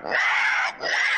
Ah, ah, ah.